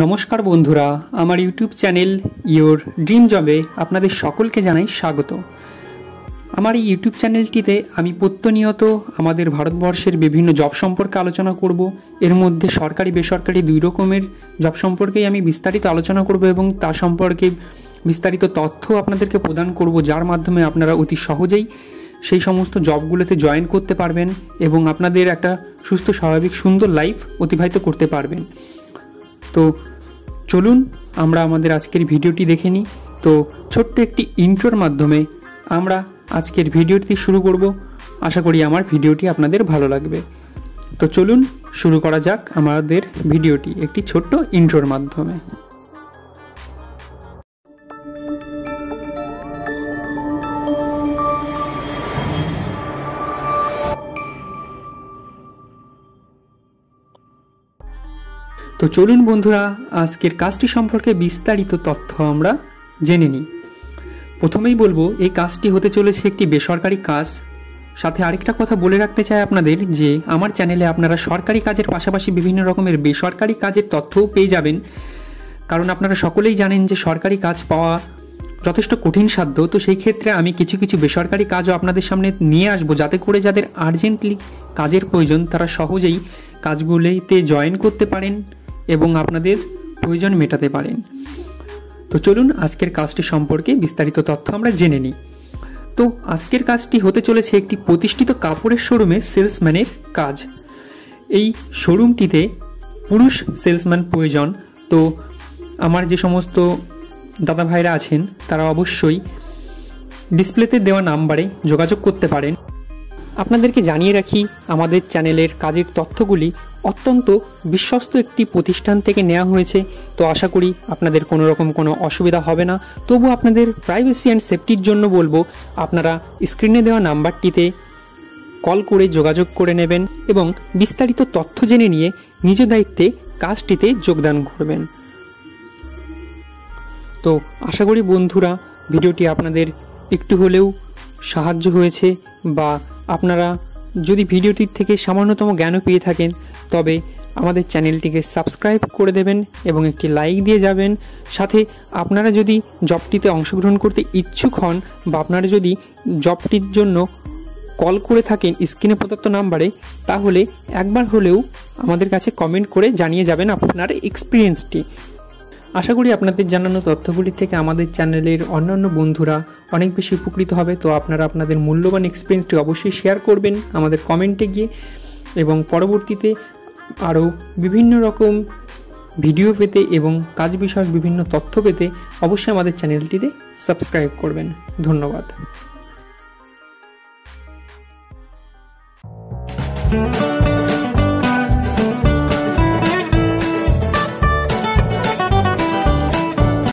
নমস্কার বন্ধুরা, আমার ইউটিউব চ্যানেল ইওর ড্রিম জবে আপনাদের সকলকে জানাই স্বাগত। আমার এই ইউটিউব চ্যানেলটিতে আমি প্রত্যনিয়ত আমাদের ভারতবর্ষের বিভিন্ন জব সম্পর্কে আলোচনা করব। এর মধ্যে সরকারি, বেসরকারি দুই রকমের জব সম্পর্কেই আমি বিস্তারিত আলোচনা করব এবং তা সম্পর্কে বিস্তারিত তথ্য আপনাদেরকে প্রদান করব, যার মাধ্যমে আপনারা অতি সহজেই সেই সমস্ত জবগুলোতে জয়েন করতে পারবেন এবং আপনাদের একটা সুস্থ, স্বাভাবিক, সুন্দর লাইফ অতিবাহিত করতে পারবেন। তো চলুন আমরা আমাদের আজকের ভিডিওটি দেখে নিই। তো ছোট্ট একটি ইন্ট্রোর মাধ্যমে আমরা আজকের ভিডিওটি শুরু করব। আশা করি আমার ভিডিওটি আপনাদের ভালো লাগবে। তো চলুন শুরু করা যাক আমাদের ভিডিওটি একটি ছোট্ট ইন্ট্রোর মাধ্যমে। তো চলুন বন্ধুরা, আজকের কাজটি সম্পর্কে বিস্তারিত তথ্য আমরা জেনে নিই। প্রথমেই বলব, এই কাজটি হতে চলেছে একটি বেসরকারি কাজ। সাথে আরেকটা কথা বলে রাখতে চাই আপনাদের যে, আমার চ্যানেলে আপনারা সরকারি কাজের পাশাপাশি বিভিন্ন রকমের বেসরকারি কাজের তথ্যও পেয়ে যাবেন। কারণ আপনারা সকলেই জানেন যে, সরকারি কাজ পাওয়া যথেষ্ট কঠিন সাধ্য। তো সেই ক্ষেত্রে আমি কিছু কিছু বেসরকারি কাজও আপনাদের সামনে নিয়ে আসব, যাতে করে যাদের আর্জেন্টলি কাজের প্রয়োজন, তারা সহজেই কাজগুলিতে জয়েন করতে পারেন। এবং আপনাদের প্রয়োজন মেটাতে পারেন। তো চলুন আজকের কাজটি সম্পর্কে বিস্তারিত তথ্য আমরা জেনে নিই। তো আজকের কাজটি হতে চলেছে একটি প্রতিষ্ঠিত কাপড়ের শোরুমে সেলসম্যানের কাজ। এই শোরুমটিতে পুরুষ সেলসম্যান প্রয়োজন। তো আমার যে সমস্ত দাদা ভাইরা আছেন, তারা অবশ্যই ডিসপ্লেতে দেওয়া নাম্বারে যোগাযোগ করতে পারেন। আপনাদেরকে জানিয়ে রাখি, আমাদের চ্যানেলের কাজের তথ্যগুলি অত্যন্ত বিশ্বস্ত একটি প্রতিষ্ঠান থেকে নেওয়া হয়েছে। তো আশা করি আপনাদের কোনো রকম কোনো অসুবিধা হবে না। তবু আপনাদের প্রাইভেসি অ্যান্ড সেফটির জন্য বলব, আপনারা স্ক্রিনে দেওয়া নাম্বারটিতে কল করে যোগাযোগ করে নেবেন এবং বিস্তারিত তথ্য জেনে নিয়ে নিজ দায়িত্বে কাজটিতে যোগদান করবেন। তো আশা করি বন্ধুরা, ভিডিওটি আপনাদের একটু হলেও সাহায্য হয়েছে বা আপনারা যদি ভিডিওটির থেকে সামান্যতম জ্ঞানও পেয়ে থাকেন, তবে আমাদের চ্যানেলটিকে সাবস্ক্রাইব করে দেবেন এবং একটি লাইক দিয়ে যাবেন। সাথে আপনারা যদি জবটিতে অংশগ্রহণ করতে ইচ্ছুক হন বা আপনারা যদি জবটির জন্য কল করে থাকেন স্ক্রিনে প্রদত্ত নাম্বারে, তাহলে একবার হলেও আমাদের কাছে কমেন্ট করে জানিয়ে যাবেন আপনার এক্সপিরিয়েন্সটি। আশা করি আপনাদের জানানো তথ্যগুলি থেকে আমাদের চ্যানেলের অন্যান্য বন্ধুরা অনেক বেশি উপকৃত হবে। তো আপনারা আপনাদের মূল্যবান এক্সপিরিয়েন্সটি অবশ্যই শেয়ার করবেন আমাদের কমেন্টে গিয়ে এবং পরবর্তীতে আরও বিভিন্ন রকম ভিডিও পেতে এবং কাজ বিষয়ক বিভিন্ন তথ্য পেতে অবশ্যই আমাদের চ্যানেলটিতে সাবস্ক্রাইব করবেন। ধন্যবাদ।